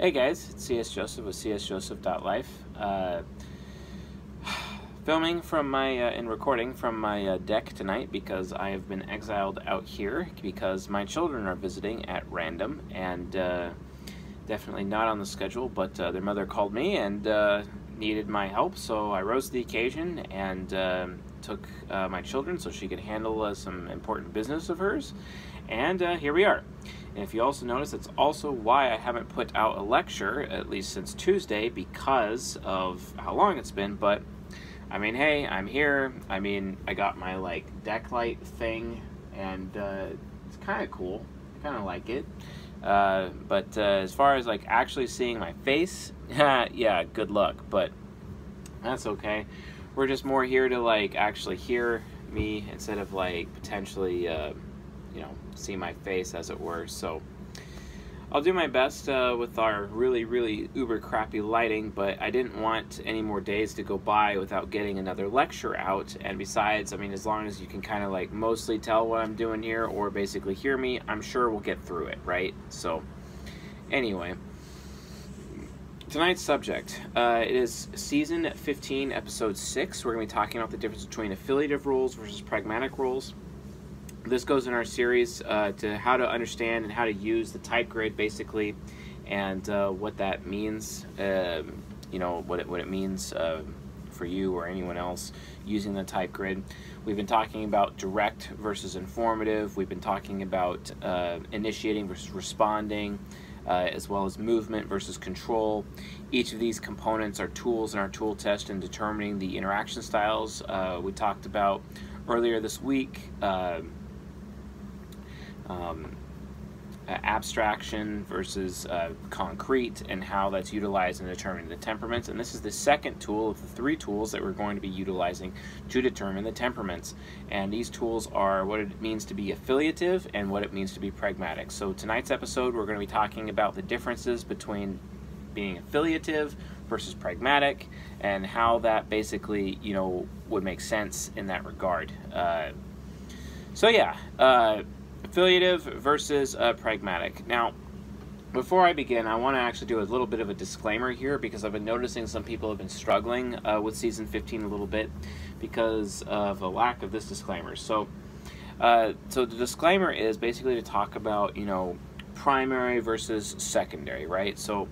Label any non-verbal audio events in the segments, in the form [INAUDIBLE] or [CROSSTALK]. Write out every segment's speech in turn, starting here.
Hey guys, it's CS Joseph with csjoseph.life. Uh, [SIGHS] filming from my uh, and recording from my uh, deck tonight because I have been exiled out here because my children are visiting at random and uh, definitely not on the schedule. But uh, their mother called me and uh, needed my help, so I rose to the occasion and um, took uh, my children so she could handle some important business of hers. And here we are. And if you also notice, that's also why I haven't put out a lecture, at least since Tuesday, because of how long it's been. But, I mean, hey, I'm here. I mean, I got my, like, deck light thing, and uh, it's kind of cool. I kind of like it. Uh, but uh, as far as, like, actually seeing my face, [LAUGHS] yeah, good luck. But that's okay. We're just more here to, like, actually hear me instead of, like, potentially uh, you know, see my face, as it were. So I'll do my best uh, with our really, really uber crappy lighting, but I didn't want any more days to go by without getting another lecture out. And besides, I mean, as long as you can kind of like mostly tell what I'm doing here or basically hear me, I'm sure we'll get through it, right? So, anyway. Tonight's subject, uh, it is season 15, episode 6. We're going to be talking about the difference between affiliative rules versus pragmatic rules this goes in our series uh, to how to understand and how to use the type grid basically and uh, what that means um, you know what it, what it means uh, for you or anyone else using the type grid we've been talking about direct versus informative we've been talking about uh, initiating versus responding uh, as well as movement versus control. Each of these components are tools in our tool test in determining the interaction styles. Uh, we talked about earlier this week um, abstraction versus uh, concrete and how that's utilized in determining the temperaments. And this is the second tool of the three tools that we're going to be utilizing to determine the temperaments. And these tools are what it means to be affiliative and what it means to be pragmatic. So tonight's episode, we're going to be talking about the differences between being affiliative versus pragmatic and how that basically, you know, would make sense in that regard. Uh, so yeah, uh, affiliative versus uh, pragmatic. Now, before I begin, I want to actually do a little bit of a disclaimer here because I've been noticing some people have been struggling uh, with season 15 a little bit because of a lack of this disclaimer. So, uh, so the disclaimer is basically to talk about you know primary versus secondary, right? So,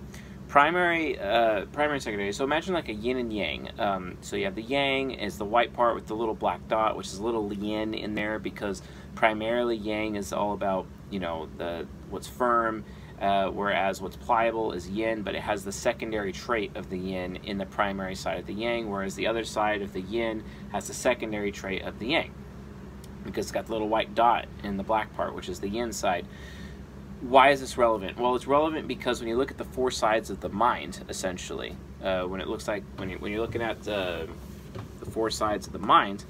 primary, uh, primary, secondary. So imagine like a yin and yang. Um, so you have the yang is the white part with the little black dot, which is a little yin in there because primarily yang is all about you know the what's firm uh, whereas what's pliable is yin but it has the secondary trait of the yin in the primary side of the yang whereas the other side of the yin has the secondary trait of the yang. Because it's got the little white dot in the black part which is the yin side. Why is this relevant? Well it's relevant because when you look at the four sides of the mind essentially uh, when it looks like when, you, when you're looking at uh, the four sides of the mind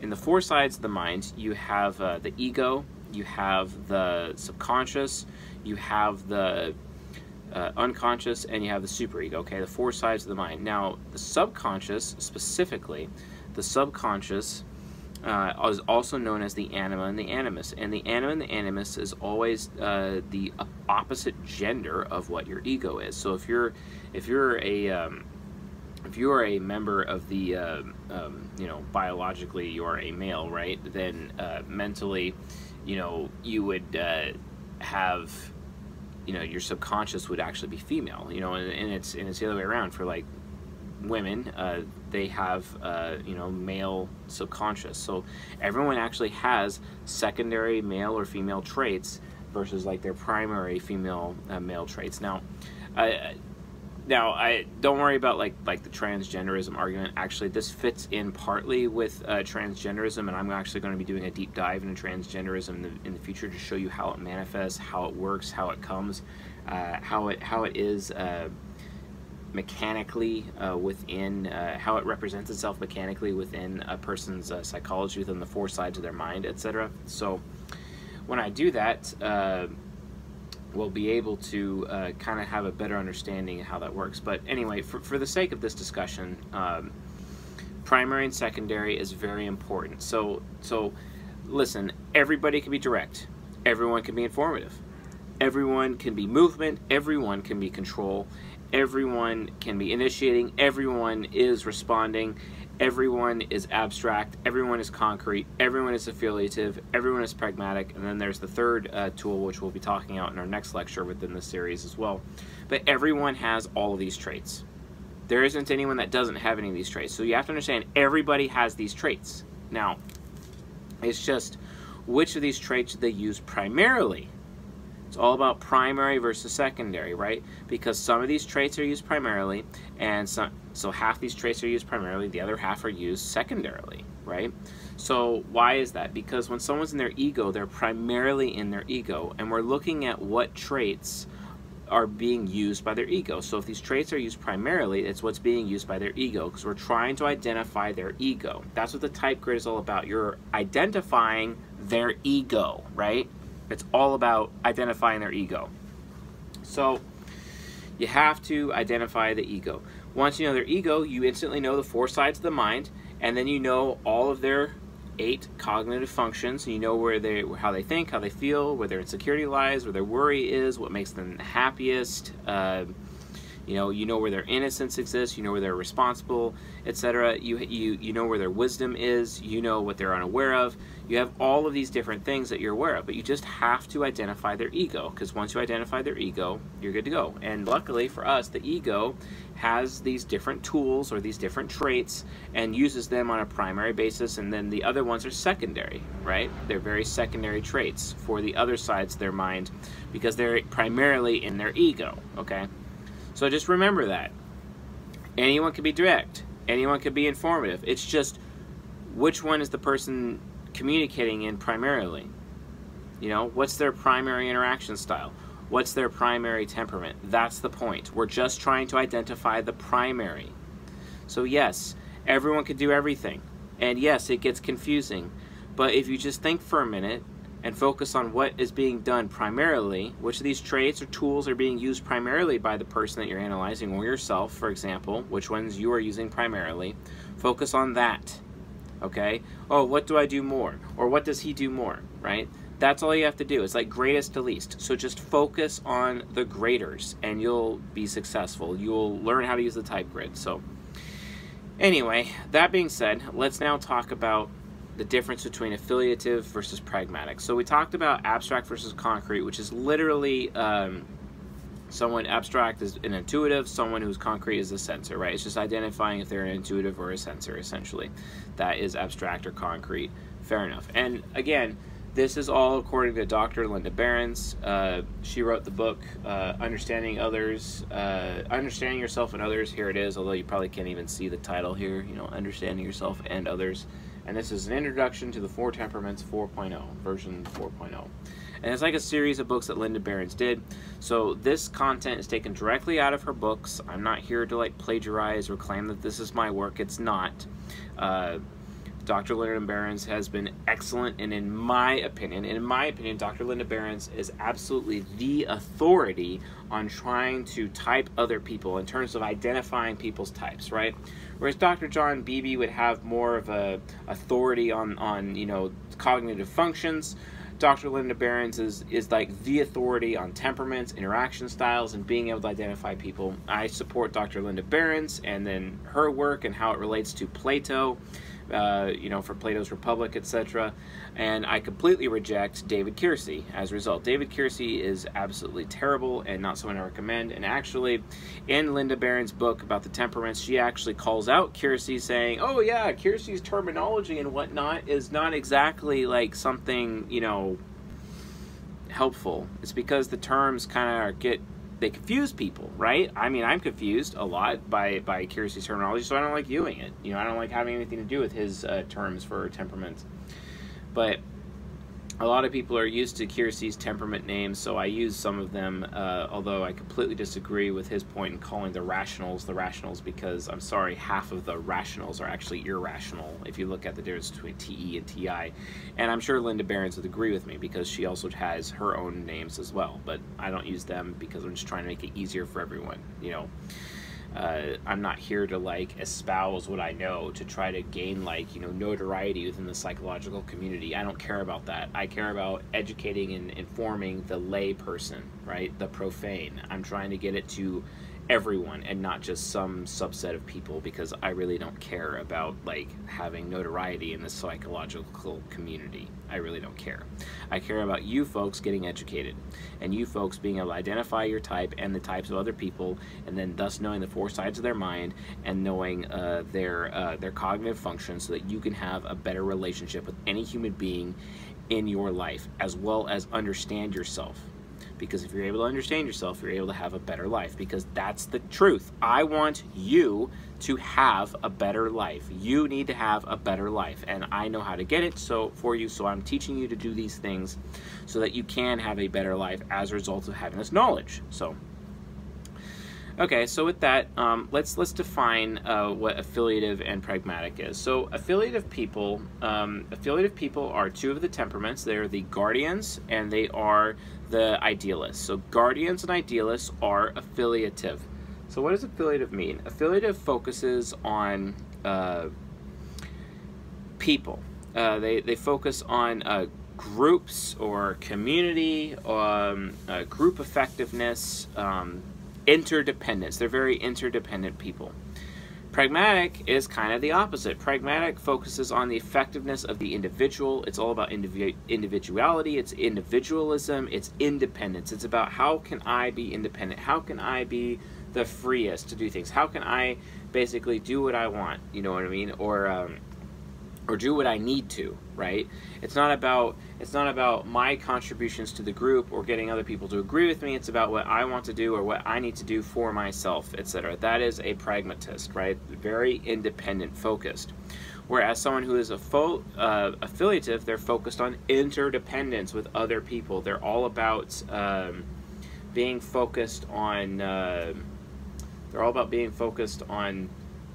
in the four sides of the mind, you have uh, the ego, you have the subconscious, you have the uh, unconscious, and you have the superego. Okay, the four sides of the mind. Now, the subconscious specifically, the subconscious uh, is also known as the anima and the animus. And the anima and the animus is always uh, the opposite gender of what your ego is. So if you're if you're a um, if you are a member of the, uh, um, you know, biologically you are a male, right? Then uh, mentally, you know, you would uh, have, you know, your subconscious would actually be female, you know, and, and it's and it's the other way around for like women. Uh, they have, uh, you know, male subconscious. So everyone actually has secondary male or female traits versus like their primary female uh, male traits. Now now I don't worry about like like the transgenderism argument. Actually, this fits in partly with uh, transgenderism, and I'm actually going to be doing a deep dive into transgenderism in the, in the future to show you how it manifests, how it works, how it comes, uh, how it how it is. Uh, mechanically uh, within uh, how it represents itself mechanically within a person's uh, psychology within the four sides of their mind etc so when I do that will be able to uh, kind of have a better understanding of how that works. But anyway, for, for the sake of this discussion, um, primary and secondary is very important. So, so listen, everybody can be direct. Everyone can be informative. Everyone can be movement, everyone can be control, everyone can be initiating, everyone is responding, everyone is abstract, everyone is concrete, everyone is affiliative, everyone is pragmatic, and then there's the third uh, tool which we'll be talking about in our next lecture within this series as well. But everyone has all of these traits. There isn't anyone that doesn't have any of these traits. So you have to understand everybody has these traits. Now, it's just which of these traits do they use primarily. It's all about primary versus secondary, right? Because some of these traits are used primarily, and some, so half these traits are used primarily, the other half are used secondarily, right? So why is that? Because when someone's in their ego, they're primarily in their ego, and we're looking at what traits are being used by their ego. So if these traits are used primarily, it's what's being used by their ego because we're trying to identify their ego. That's what the type grid is all about. You're identifying their ego, right? It's all about identifying their ego. So you have to identify the ego. Once you know their ego, you instantly know the four sides of the mind, and then you know all of their eight cognitive functions. You know where they, how they think, how they feel, where their insecurity lies, where their worry is, what makes them the happiest. Uh, you know, you know where their innocence exists. You know where they're responsible, etc. You you you know where their wisdom is. You know what they're unaware of. You have all of these different things that you're aware of, but you just have to identify their ego because once you identify their ego, you're good to go. And luckily for us, the ego has these different tools or these different traits and uses them on a primary basis, and then the other ones are secondary, right? They're very secondary traits for the other sides of their mind because they're primarily in their ego, okay? So just remember that. Anyone can be direct, anyone can be informative. It's just which one is the person communicating in primarily? You know, what's their primary interaction style? What's their primary temperament? That's the point. We're just trying to identify the primary. So yes, everyone can do everything. And yes, it gets confusing. But if you just think for a minute and focus on what is being done primarily, which of these traits or tools are being used primarily by the person that you're analyzing or yourself, for example, which ones you are using primarily, focus on that. Okay? Oh, what do I do more? Or what does he do more? Right? That's all you have to do. It's like greatest to least. So just focus on the graders and you'll be successful. You'll learn how to use the type grid. So anyway, that being said, let's now talk about the difference between affiliative versus pragmatic. So we talked about abstract versus concrete, which is literally um, someone abstract is an intuitive, someone who's concrete is a sensor, right? It's just identifying if they're an intuitive or a sensor, essentially. That is abstract or concrete. Fair enough. And again, this is all according to Dr. Linda Berens. Uh, she wrote the book uh, Understanding Others, uh, Understanding Yourself and Others. Here it is, although you probably can't even see the title here, you know, Understanding Yourself and Others. And this is an introduction to the Four Temperaments 4.0, version 4.0. And it's like a series of books that Linda Berens did. So this content is taken directly out of her books. I'm not here to like plagiarize or claim that this is my work. It's not. Uh, Dr. Linda Berens has been excellent, and in my opinion, in my opinion, Dr. Linda Berens is absolutely the authority on trying to type other people in terms of identifying people's types, right? Whereas Dr. John Beebe would have more of a authority on, on you know, cognitive functions. Dr. Linda Berens is, is like the authority on temperaments, interaction styles, and being able to identify people. I support Dr. Linda Berens and then her work and how it relates to Plato uh, you know, for Plato's Republic, etc. And I completely reject David Keirsey as a result. David Keirsey is absolutely terrible and not someone I recommend. And actually, in Linda Berens' book about the temperaments, she actually calls out Keirsey saying, oh yeah, Keirsey's terminology and whatnot is not exactly like something, you know, helpful. It's because the terms kind of get they confuse people, right? I mean, I'm confused a lot by by Keirsey's terminology, so I don't like viewing it. You know, I don't like having anything to do with his uh, terms for temperaments. But a lot of people are used to Keirsey's temperament names, so I use some of them, uh, although I completely disagree with his point in calling the rationals the rationals because, I'm sorry, half of the rationals are actually irrational if you look at the difference between TE and TI. And I'm sure Linda Berens would agree with me because she also has her own names as well, but I don't use them because I'm just trying to make it easier for everyone, you know. Uh, I'm not here to like espouse what I know to try to gain like you know notoriety within the psychological community. I don't care about that. I care about educating and informing the lay person, right? The profane. I'm trying to get it to everyone and not just some subset of people because I really don't care about like having notoriety in the psychological community. I really don't care. I care about you folks getting educated and you folks being able to identify your type and the types of other people and then thus knowing the four sides of their mind and knowing uh, their uh, their cognitive function so that you can have a better relationship with any human being in your life as well as understand yourself because if you're able to understand yourself, you're able to have a better life because that's the truth. I want you to have a better life. You need to have a better life and I know how to get it so for you so I'm teaching you to do these things so that you can have a better life as a result of having this knowledge. So Okay, so with that, um, let's let's define uh, what affiliative and pragmatic is. So affiliative people, um, affiliative people are two of the temperaments. They are the guardians and they are the idealists. So guardians and idealists are affiliative. So what does affiliative mean? Affiliative focuses on uh, people. Uh, they, they focus on uh, groups or community, um, uh, group effectiveness, um, interdependence. They're very interdependent people. Pragmatic is kind of the opposite. Pragmatic focuses on the effectiveness of the individual. It's all about individu individuality, it's individualism, it's independence. It's about how can I be independent? How can I be the freest to do things? How can I basically do what I want? You know what I mean? Or um, or do what I need to, right? It's not about it's not about my contributions to the group or getting other people to agree with me. It's about what I want to do or what I need to do for myself, etc. That is a pragmatist, right? Very independent focused. Whereas someone who is a fo- uh, affiliative, they're focused on interdependence with other people. They're all about um, being focused on. Uh, they're all about being focused on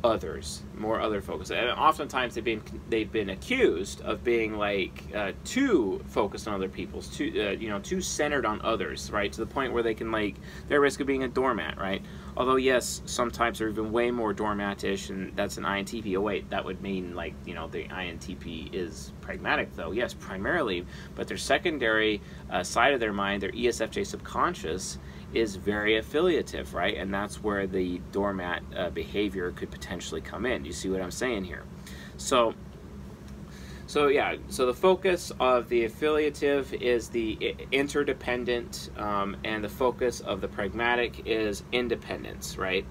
others, more other focus. And oftentimes they've been they've been accused of being like uh, too focused on other people's, too uh, you know, too centered on others, right? To the point where they can like they're at risk of being a doormat, right? Although yes, some types are even way more doormatish, and that's an INTP. Oh wait, that would mean like you know the INTP is pragmatic though. Yes, primarily, but their secondary uh, side of their mind, their ESFJ subconscious is very affiliative, right? And that's where the doormat uh, behavior could potentially come in. You see what I'm saying here? So, so yeah, so the focus of the affiliative is the interdependent, um, and the focus of the pragmatic is independence, right?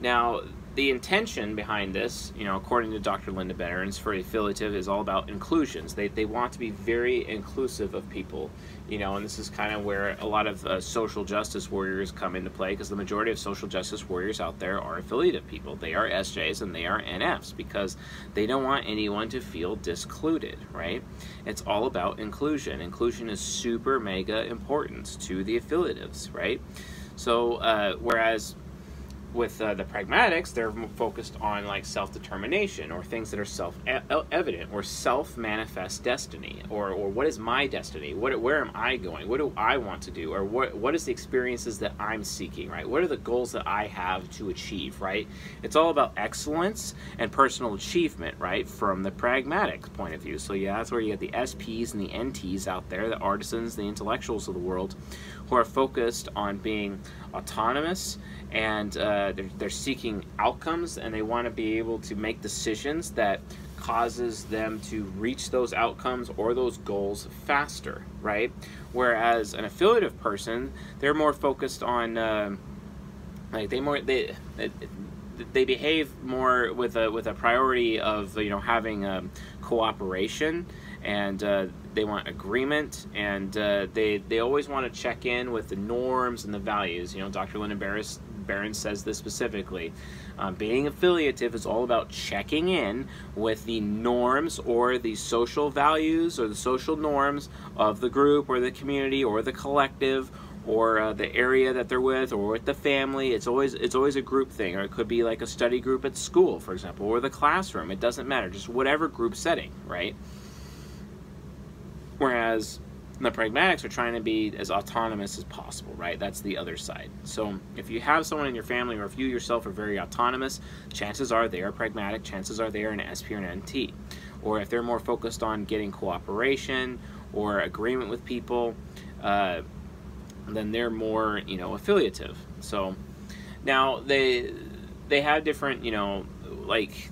Now, the intention behind this, you know, according to Dr. Linda Berens, for affiliative is all about inclusions. They, they want to be very inclusive of people, you know, and this is kind of where a lot of uh, social justice warriors come into play because the majority of social justice warriors out there are affiliative people. They are SJs and they are NFs because they don't want anyone to feel discluded, right? It's all about inclusion. Inclusion is super mega important to the affiliatives, right? So, uh, whereas with uh, the pragmatics, they're focused on like self-determination or things that are self-evident or self-manifest destiny or, or what is my destiny? What, where am I going? What do I want to do? Or what, what is the experiences that I'm seeking, right? What are the goals that I have to achieve, right? It's all about excellence and personal achievement, right? From the pragmatic point of view. So yeah, that's where you get the SPs and the NTs out there, the artisans, the intellectuals of the world who are focused on being autonomous and uh, they're, they're seeking outcomes and they want to be able to make decisions that causes them to reach those outcomes or those goals faster right? Whereas an affiliative person they're more focused on uh, like they more they they behave more with a with a priority of you know having um, cooperation and uh, they want agreement and uh, they they always want to check in with the norms and the values. You know dr linda barris Berens says this specifically. Um, being affiliative is all about checking in with the norms or the social values or the social norms of the group or the community or the collective or uh, the area that they're with or with the family. It's always it's always a group thing or it could be like a study group at school for example or the classroom. It doesn't matter. Just whatever group setting right whereas the pragmatics are trying to be as autonomous as possible, right? That's the other side. So if you have someone in your family or if you yourself are very autonomous, chances are they are pragmatic, chances are they are an SP or an NT. Or if they're more focused on getting cooperation or agreement with people, uh, then they're more, you know, affiliative. So now they they have different, you know, like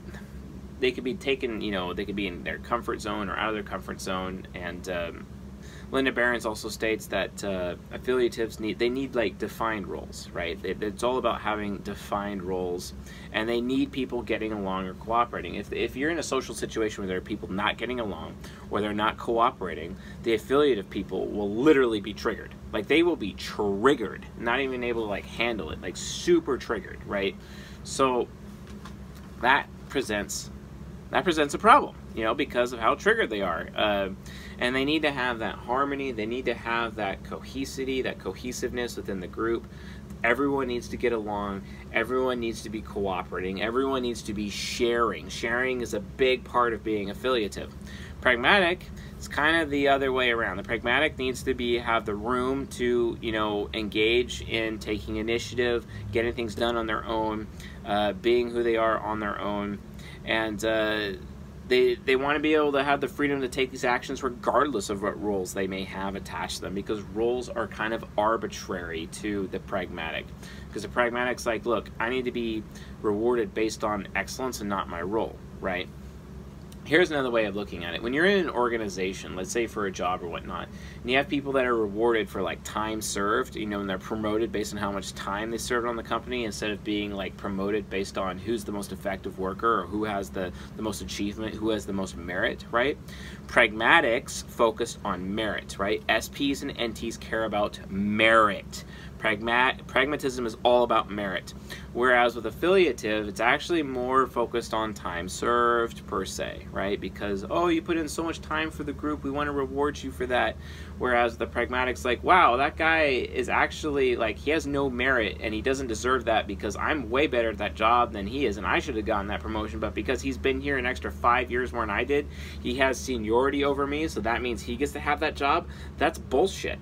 they could be taken, you know, they could be in their comfort zone or out of their comfort zone and um, Linda Berens also states that uh, affiliatives need they need like defined roles, right? It, it's all about having defined roles, and they need people getting along or cooperating. If if you're in a social situation where there are people not getting along or they're not cooperating, the affiliative people will literally be triggered. Like they will be triggered, not even able to like handle it, like super triggered, right? So that presents that presents a problem, you know, because of how triggered they are. Uh, and they need to have that harmony, they need to have that cohesivity, that cohesiveness within the group. Everyone needs to get along, everyone needs to be cooperating, everyone needs to be sharing. Sharing is a big part of being affiliative. Pragmatic it's kind of the other way around. The pragmatic needs to be have the room to you know engage in taking initiative, getting things done on their own, uh, being who they are on their own, and uh, they they want to be able to have the freedom to take these actions regardless of what roles they may have attached to them because roles are kind of arbitrary to the pragmatic. Because the pragmatic's like look i need to be rewarded based on excellence and not my role right here's another way of looking at it. When you're in an organization, let's say for a job or whatnot, and you have people that are rewarded for like time served, you know, and they're promoted based on how much time they served on the company instead of being like promoted based on who's the most effective worker or who has the, the most achievement, who has the most merit, right? Pragmatics focus on merit, right? SPs and NTs care about merit. Pragmat- pragmatism is all about merit. Whereas with affiliative, it's actually more focused on time served per se, right? Because, oh, you put in so much time for the group, we want to reward you for that. Whereas the pragmatic's like, wow, that guy is actually like, he has no merit and he doesn't deserve that because I'm way better at that job than he is and I should have gotten that promotion. But because he's been here an extra five years more than I did, he has seniority over me, so that means he gets to have that job. That's bullshit.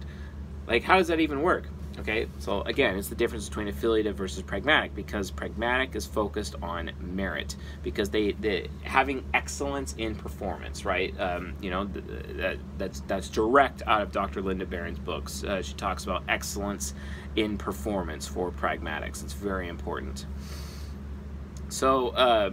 Like, how does that even work? Okay, so again, it's the difference between affiliative versus pragmatic because pragmatic is focused on merit because they, they having excellence in performance, right? Um, you know, that, that's that's direct out of Dr. Linda Berens' books. Uh, she talks about excellence in performance for pragmatics. It's very important. So. Uh,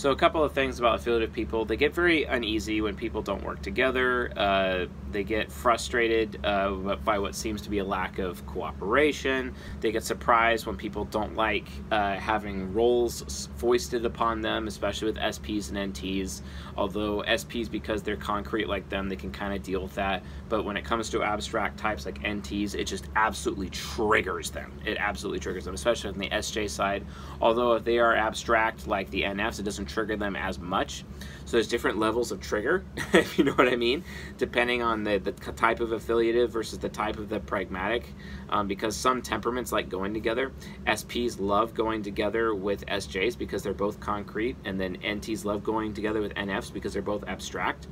so a couple of things about affiliative people: they get very uneasy when people don't work together. Uh, they get frustrated uh, by what seems to be a lack of cooperation. They get surprised when people don't like uh, having roles foisted upon them, especially with SPs and NTs. Although SPs, because they're concrete like them, they can kind of deal with that. But when it comes to abstract types like NTs, it just absolutely triggers them. It absolutely triggers them, especially on the SJ side. Although if they are abstract like the NFs, it doesn't trigger them as much. So there's different levels of trigger, [LAUGHS] if you know what I mean, depending on the, the type of affiliative versus the type of the pragmatic. Um, because some temperaments like going together. SPs love going together with SJs because they're both concrete, and then NTs love going together with NFs because they're both abstract.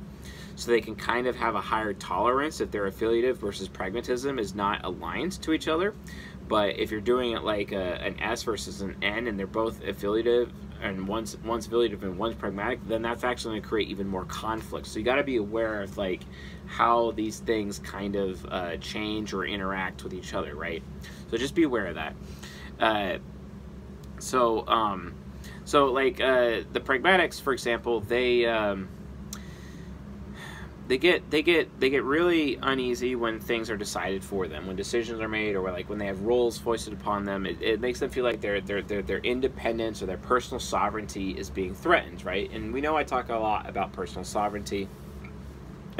So they can kind of have a higher tolerance if their affiliative versus pragmatism is not aligned to each other. But if you're doing it like a, an S versus an N and they're both affiliative and one's one's affiliative and one's pragmatic, then that's actually going to create even more conflict. So you got to be aware of like how these things kind of uh, change or interact with each other, right? So just be aware of that. Uh, so um, so like uh, the pragmatics, for example, they um, they get they get they get really uneasy when things are decided for them when decisions are made or like when they have roles foisted upon them. It, it makes them feel like their, their their their independence or their personal sovereignty is being threatened right? And we know i talk a lot about personal sovereignty.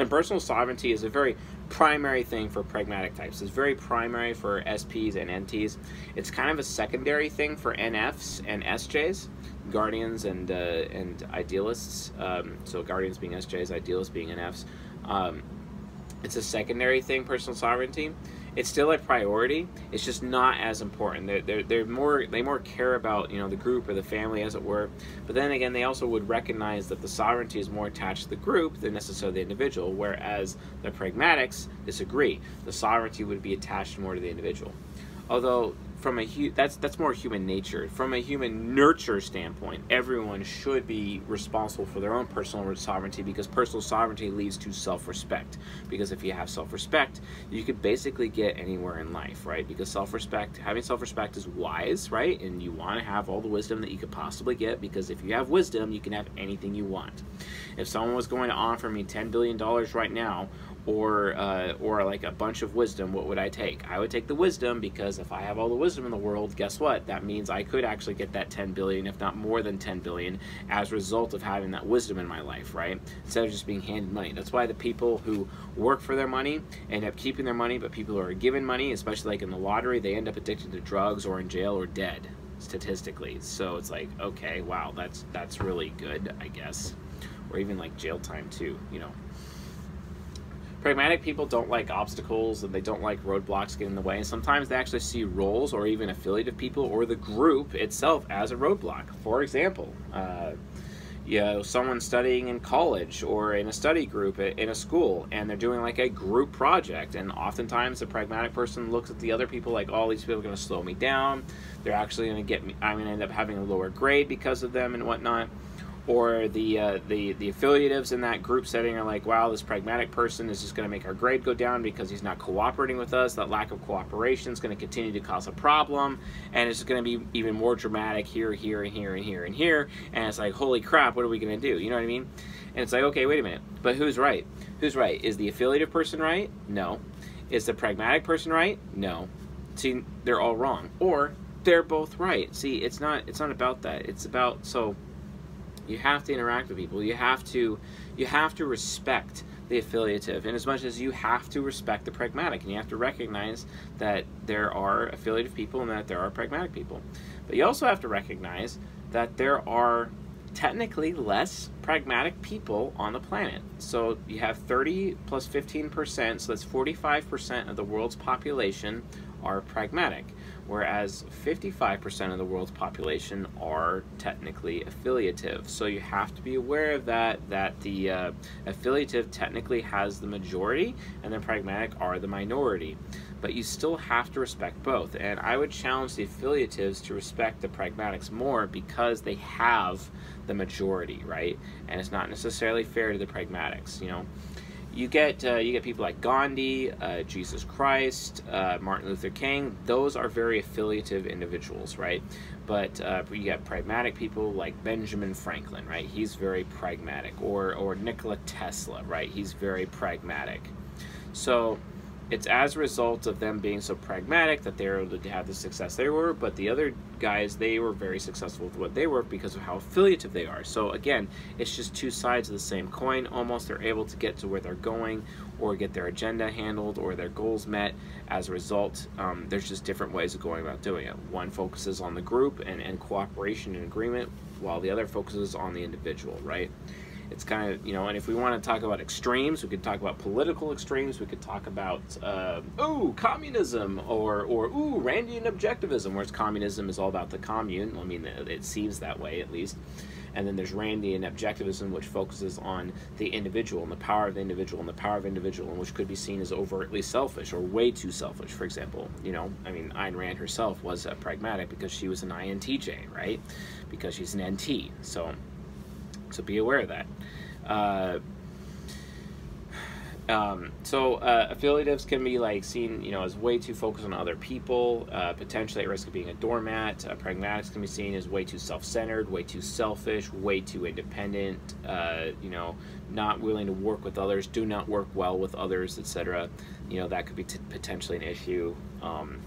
And personal sovereignty is a very primary thing for pragmatic types. It's very primary for sps and nts it's kind of a secondary thing for nfs and sjs guardians and uh, and idealists. Um, so guardians being SJs, idealists being NFs. Um, it's a secondary thing, personal sovereignty. it's still a priority. It's just not as important. They're, they're, they're more they more care about you know the group or the family as it were. But then again, they also would recognize that the sovereignty is more attached to the group than necessarily the individual. Whereas the pragmatics disagree. The sovereignty would be attached more to the individual. Although from a hu- that's that's more human nature. From a human nurture standpoint, everyone should be responsible for their own personal sovereignty because personal sovereignty leads to self-respect. Because if you have self-respect, you could basically get anywhere in life, right? Because self-respect, having self-respect is wise, right? And you want to have all the wisdom that you could possibly get because if you have wisdom, you can have anything you want. If someone was going to offer me 10 billion dollars right now, or uh, or like a bunch of wisdom, what would I take? I would take the wisdom because if I have all the wisdom in the world, guess what? That means I could actually get that 10 billion, if not more than 10 billion, as a result of having that wisdom in my life, right? Instead of just being handed money. That's why the people who work for their money end up keeping their money, but people who are given money, especially like in the lottery, they end up addicted to drugs or in jail or dead statistically. So it's like, okay, wow, that's that's really good, I guess. Or even like jail time too, you know. Pragmatic people don't like obstacles and they don't like roadblocks getting in the way. And sometimes they actually see roles or even affiliative people or the group itself as a roadblock. For example, uh, you know, someone studying in college or in a study group in a school and they're doing like a group project. And oftentimes the pragmatic person looks at the other people like, all oh, these people are going to slow me down. They're actually going to get me, I'm going to end up having a lower grade because of them and whatnot or the uh, the the affiliatives in that group setting are like, wow, this pragmatic person is just going to make our grade go down because he's not cooperating with us. That lack of cooperation is going to continue to cause a problem, and it's going to be even more dramatic here, here, and here, and here, and here. And it's like, holy crap, what are we going to do? You know what I mean? And it's like, okay, wait a minute, but who's right? Who's right? Is the affiliative person right? No. Is the pragmatic person right? No. See, they're all wrong, or they're both right. See, it's not it's not about that. It's about so you have to interact with people. You have to you have to respect the affiliative and as much as you have to respect the pragmatic and you have to recognize that there are affiliative people and that there are pragmatic people. But you also have to recognize that there are technically less pragmatic people on the planet. So you have 30 plus 15%, so that's 45% of the world's population are pragmatic whereas 55% of the world's population are technically affiliative. So you have to be aware of that, that the uh, affiliative technically has the majority and the pragmatic are the minority. But you still have to respect both. And I would challenge the affiliatives to respect the pragmatics more because they have the majority, right? And it's not necessarily fair to the pragmatics, you know you get uh, you get people like Gandhi, uh, Jesus Christ, uh, Martin Luther King. Those are very affiliative individuals, right? But uh, you get pragmatic people like Benjamin Franklin, right? He's very pragmatic, or or Nikola Tesla, right? He's very pragmatic. So it's as a result of them being so pragmatic that they were able to have the success they were. But the other guys, they were very successful with what they were because of how affiliative they are. So again, it's just two sides of the same coin. Almost, they're able to get to where they're going, or get their agenda handled, or their goals met. As a result, um, there's just different ways of going about doing it. One focuses on the group and, and cooperation and agreement, while the other focuses on the individual. Right it's kind of you know and if we want to talk about extremes we could talk about political extremes we could talk about uh, ooh communism or or ooh randian objectivism whereas communism is all about the commune. I mean it seems that way at least. And then there's randian objectivism which focuses on the individual and the power of the individual and the power of individual and which could be seen as overtly selfish or way too selfish. For example you know i mean Ayn Rand herself was a pragmatic because she was an INTJ right? Because she's an NT so so be aware of that. Uh, um, so uh, affiliatives can be like seen, you know, as way too focused on other people, uh, potentially at risk of being a doormat. Uh, pragmatics can be seen as way too self-centered, way too selfish, way too independent. Uh, you know, not willing to work with others, do not work well with others, etc. You know, that could be potentially an issue. Um,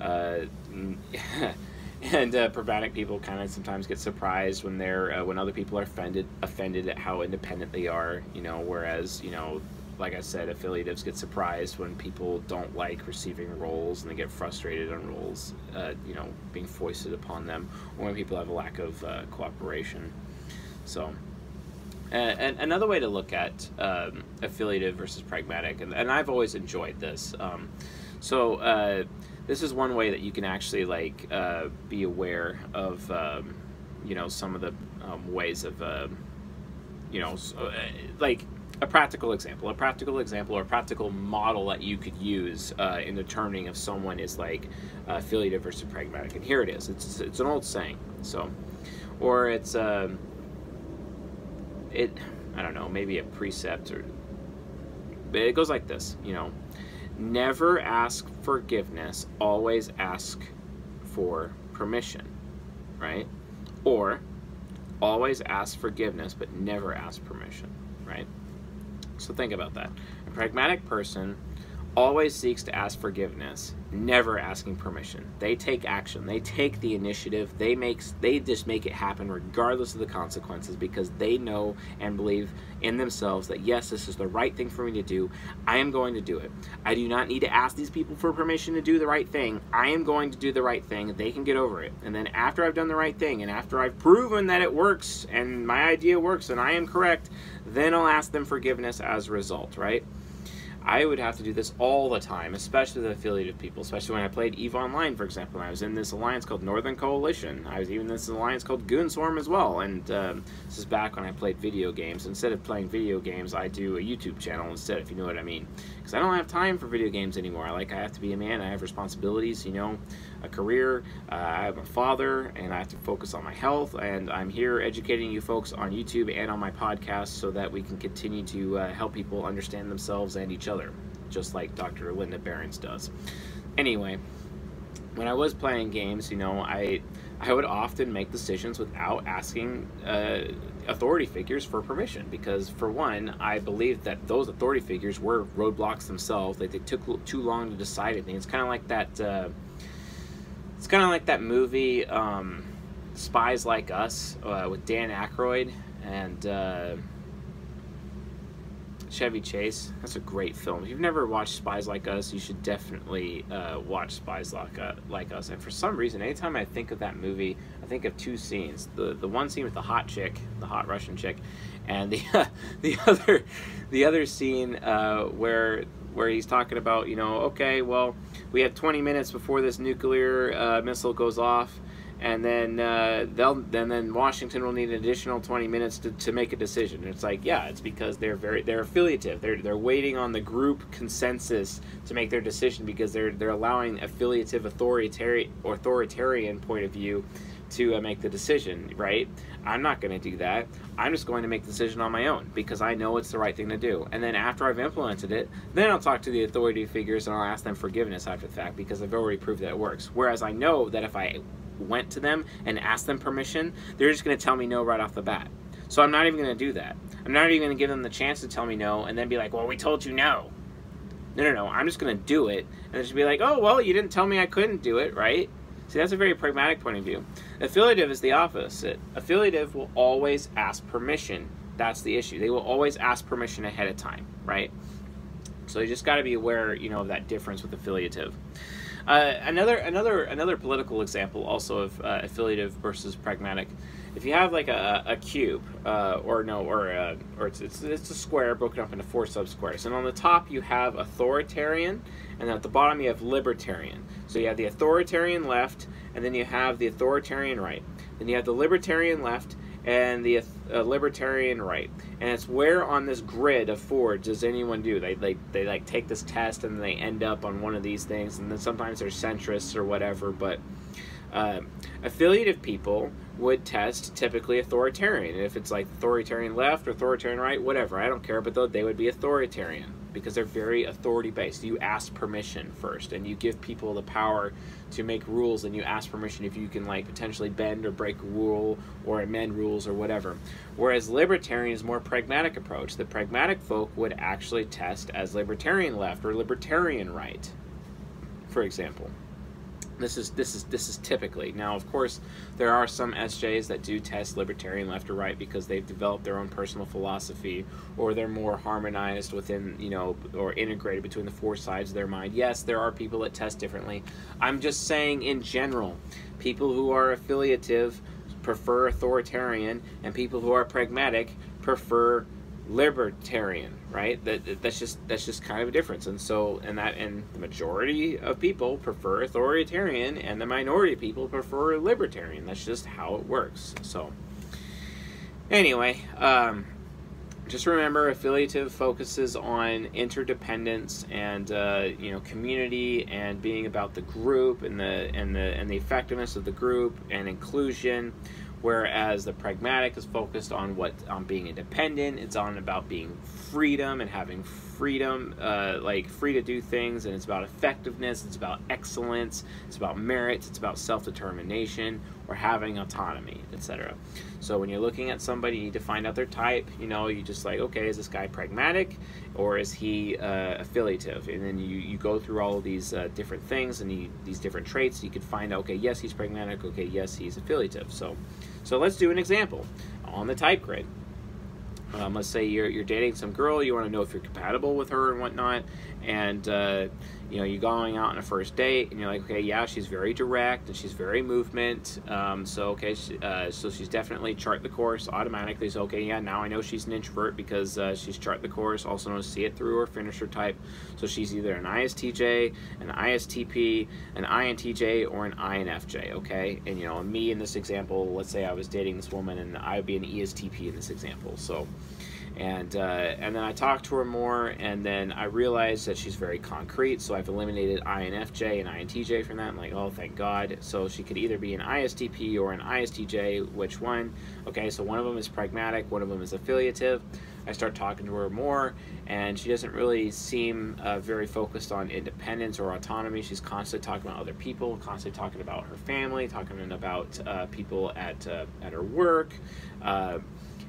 uh, [LAUGHS] and uh, pragmatic people kind of sometimes get surprised when they're uh, when other people are offended offended at how independent they are you know whereas you know like I said affiliatives get surprised when people don't like receiving roles and they get frustrated on roles uh, you know being foisted upon them or when people have a lack of uh, cooperation. So and, another way to look at um, affiliative versus pragmatic and, and I've always enjoyed this um, So uh, this is one way that you can actually like uh, be aware of um, you know some of the um, ways of uh, you know so, uh, like a practical example. A practical example or a practical model that you could use uh, in determining if someone is like affiliative versus pragmatic. And here it is. It's it's an old saying so. Or it's um, it I don't know maybe a precept or it goes like this you know. Never ask forgiveness always ask for permission right? Or always ask forgiveness but never ask permission right? So think about that. A pragmatic person always seeks to ask forgiveness, never asking permission. They take action. They take the initiative. They make they just make it happen regardless of the consequences because they know and believe in themselves that yes, this is the right thing for me to do. I am going to do it. I do not need to ask these people for permission to do the right thing. I am going to do the right thing. They can get over it. And then after I've done the right thing and after I've proven that it works and my idea works and I am correct, then I'll ask them forgiveness as a result, right? I would have to do this all the time, especially with affiliated people, especially when I played EVE Online, for example. I was in this alliance called Northern Coalition. I was even in this alliance called Goonswarm as well. And um, this is back when I played video games. Instead of playing video games, I do a YouTube channel instead, if you know what I mean. Because I don't have time for video games anymore. Like, I have to be a man, I have responsibilities, you know, a career, uh, I have a father, and I have to focus on my health. And I'm here educating you folks on YouTube and on my podcast so that we can continue to uh, help people understand themselves and each other just like Dr. Linda Berens does. Anyway, when I was playing games, you know, I I would often make decisions without asking uh, authority figures for permission because, for one, I believed that those authority figures were roadblocks themselves. Like they took too long to decide anything. It's kind of like that. Uh, it's kind of like that movie, um, Spies Like Us, uh, with Dan Aykroyd and uh, Chevy Chase. That's a great film. If you've never watched Spies Like Us, you should definitely uh, watch Spies like, uh, like Us. And for some reason, anytime I think of that movie, I think of two scenes. The the one scene with the hot chick, the hot Russian chick, and the uh, [LAUGHS] the other the other scene uh, where where he's talking about, you know, okay, well, we have 20 minutes before this nuclear uh, missile goes off and then uh, they'll then then Washington will need an additional 20 minutes to, to make a decision. And it's like, yeah, it's because they're very they're affiliative. They're they're waiting on the group consensus to make their decision because they're they're allowing affiliative authoritarian authoritarian point of view to uh, make the decision, right? I'm not going to do that. I'm just going to make the decision on my own because I know it's the right thing to do. And then after I've implemented it, then I'll talk to the authority figures and I'll ask them forgiveness after the fact because I've already proved that it works. Whereas I know that if I went to them and asked them permission, they're just going to tell me no right off the bat. So I'm not even going to do that. I'm not even going to give them the chance to tell me no and then be like, well, we told you no. No, no, no. I'm just going to do it and just be like, oh, well, you didn't tell me I couldn't do it, right? See, that's a very pragmatic point of view. Affiliative is the opposite. Affiliative will always ask permission. That's the issue. They will always ask permission ahead of time, right? So you just got to be aware, you know, of that difference with affiliative. Uh, another another another political example also of uh, affiliative versus pragmatic. If you have like a, a cube, uh, or no, or a, or it's, it's it's a square broken up into four subsquares, and on the top you have authoritarian, and at the bottom you have libertarian. So you have the authoritarian left, and then you have the authoritarian right. Then you have the libertarian left, and the uh, libertarian right. And it's where on this grid of four does anyone do? They, they, they like take this test and they end up on one of these things, and then sometimes they're centrists or whatever. But uh, affiliative people would test typically authoritarian. If it's like authoritarian left or authoritarian right, whatever, I don't care, but they would be authoritarian because they're very authority based. You ask permission first and you give people the power to make rules and you ask permission if you can like potentially bend or break a rule or amend rules or whatever. Whereas libertarian is more pragmatic approach. The pragmatic folk would actually test as libertarian left or libertarian right, for example. This is this is this is typically now. Of course, there are some SJs that do test libertarian left or right because they've developed their own personal philosophy, or they're more harmonized within you know or integrated between the four sides of their mind. Yes, there are people that test differently. I'm just saying in general, people who are affiliative prefer authoritarian, and people who are pragmatic prefer libertarian, right? That that's just that's just kind of a difference. And so and that and the majority of people prefer authoritarian, and the minority of people prefer libertarian. That's just how it works. So anyway, um, just remember affiliative focuses on interdependence and uh, you know community and being about the group and the and the and the effectiveness of the group and inclusion whereas the pragmatic is focused on what on being independent. It's on about being freedom and having freedom uh, like free to do things and it's about effectiveness it's about excellence it's about merit it's about self-determination or having autonomy etc so when you're looking at somebody you need to find out their type you know you just like okay is this guy pragmatic or is he uh, affiliative? And then you, you go through all of these uh, different things and you, these different traits you could find out okay yes he's pragmatic okay yes he's affiliative. So so let's do an example on the type grid. Um, let's say you're, you're dating some girl, you want to know if you're compatible with her and whatnot, and uh, you know, you're going out on a first date, and you're like, okay, yeah, she's very direct and she's very movement. Um, so okay, she, uh, so she's definitely chart the course automatically. So okay, yeah, now I know she's an introvert because uh, she's chart the course. Also known as see it through or finisher type. So she's either an ISTJ, an ISTP, an INTJ, or an INFJ. Okay, and you know, me in this example, let's say I was dating this woman, and I would be an ESTP in this example. So and uh, and then I talked to her more, and then I realized that she's very concrete. So I've eliminated INFJ and INTJ from that. I'm like, oh, thank God. So she could either be an ISTP or an ISTJ. Which one? Okay, so one of them is pragmatic, one of them is affiliative. I start talking to her more, and she doesn't really seem uh, very focused on independence or autonomy. She's constantly talking about other people, constantly talking about her family, talking about uh, people at uh, at her work.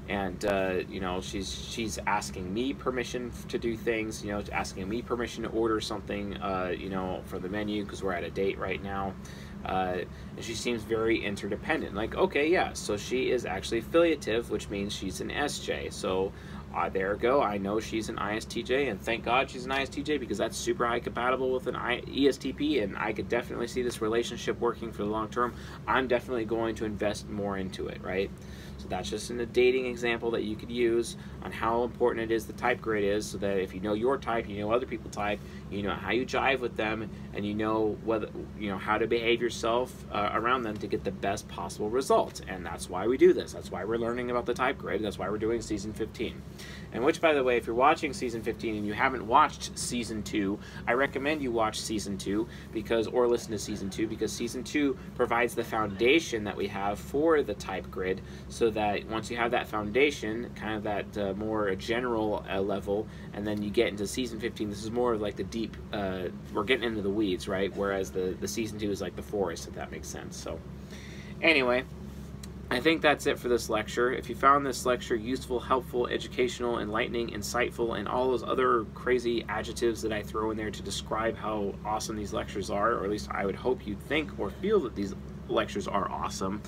And uh, you know she's she's asking me permission to do things you know asking me permission to order something uh, you know for the menu because we're at a date right now. Uh, and she seems very interdependent like okay yeah so she is actually affiliative which means she's an sj so uh, there go i know she's an istj and thank god she's an istj because that's super high compatible with an I- estp and i could definitely see this relationship working for the long term. I'm definitely going to invest more into it right so that's just in a dating example that you could use on how important it is the type grid is so that if you know your type, you know other people type, you know how you jive with them, and you know whether you know how to behave yourself uh, around them to get the best possible results. And that's why we do this. That's why we're learning about the type grid. That's why we're doing season 15. And which, by the way, if you're watching season 15 and you haven't watched season 2, I recommend you watch season 2 because, or listen to season 2 because season 2 provides the foundation that we have for the type grid so that once you have that foundation, kind of that uh, more general uh, level, and then you get into season 15, this is more of like the deep, uh, we're getting into the weeds, right? Whereas the, the season 2 is like the forest, if that makes sense. So, anyway. I think that's it for this lecture. If you found this lecture useful, helpful, educational, enlightening, insightful, and all those other crazy adjectives that I throw in there to describe how awesome these lectures are, or at least I would hope you'd think or feel that these lectures are awesome,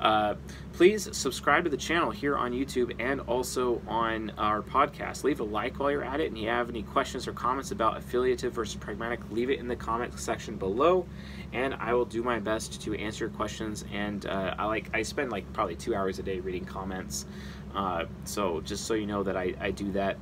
uh, please subscribe to the channel here on YouTube and also on our podcast. Leave a like while you're at it, and if you have any questions or comments about affiliative versus pragmatic, leave it in the comment section below, and I will do my best to answer your questions. And uh, I like I spend like probably two hours a day reading comments, uh, so just so you know that I, I do that.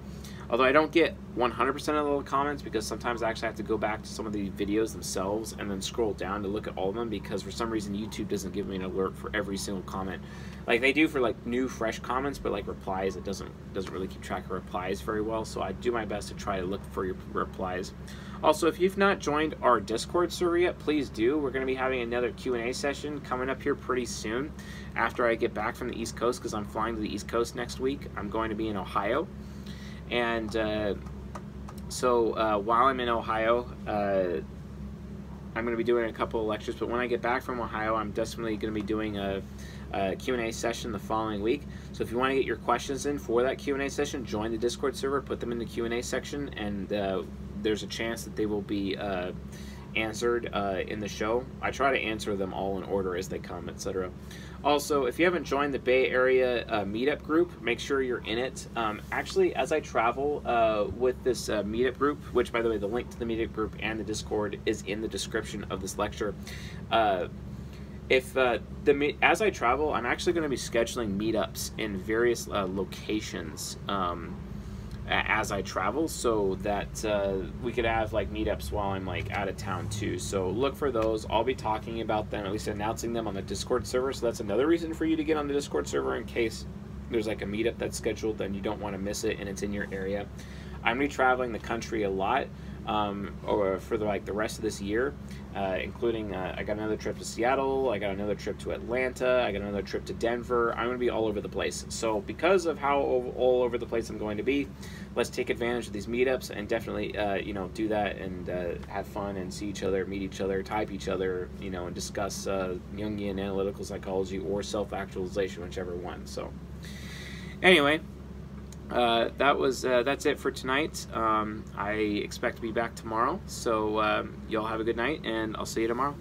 Although I don't get 100% of the comments because sometimes I actually have to go back to some of the videos themselves and then scroll down to look at all of them because for some reason YouTube doesn't give me an alert for every single comment. Like they do for like new fresh comments, but like replies, it doesn't doesn't really keep track of replies very well. So I do my best to try to look for your replies. Also, if you've not joined our Discord server yet, please do. We're going to be having another Q&A session coming up here pretty soon after I get back from the East Coast because I'm flying to the East Coast next week. I'm going to be in Ohio. And uh, so uh, while I'm in Ohio, uh, I'm going to be doing a couple of lectures, but when I get back from Ohio, I'm definitely going to be doing a, a Q&A session the following week. So if you want to get your questions in for that Q&A session, join the Discord server, put them in the Q&A section, and uh, there's a chance that they will be uh, answered uh, in the show. I try to answer them all in order as they come, etc. Also, if you haven't joined the Bay Area uh, meetup group, make sure you're in it. Um, actually, as I travel uh, with this uh, meetup group, which by the way, the link to the meetup group and the Discord is in the description of this lecture. Uh, if uh, the as I travel, I'm actually going to be scheduling meetups in various uh, locations. Um, as I travel so that uh, we could have like meetups while I'm like out of town too. So look for those. I'll be talking about them, at least announcing them on the Discord server. So that's another reason for you to get on the Discord server in case there's like a meetup that's scheduled and you don't want to miss it and it's in your area. I'm gonna be traveling the country a lot um, or for the, like the rest of this year, uh, including uh, I got another trip to Seattle, I got another trip to Atlanta, I got another trip to Denver. I'm going to be all over the place. So because of how all over the place I'm going to be, let's take advantage of these meetups and definitely uh, you know do that and uh, have fun and see each other, meet each other, type each other, you know, and discuss uh, Jungian analytical psychology or self-actualization, whichever one. So anyway uh, that was uh, that's it for tonight. Um, I expect to be back tomorrow. So um, y'all have a good night, and I'll see you tomorrow.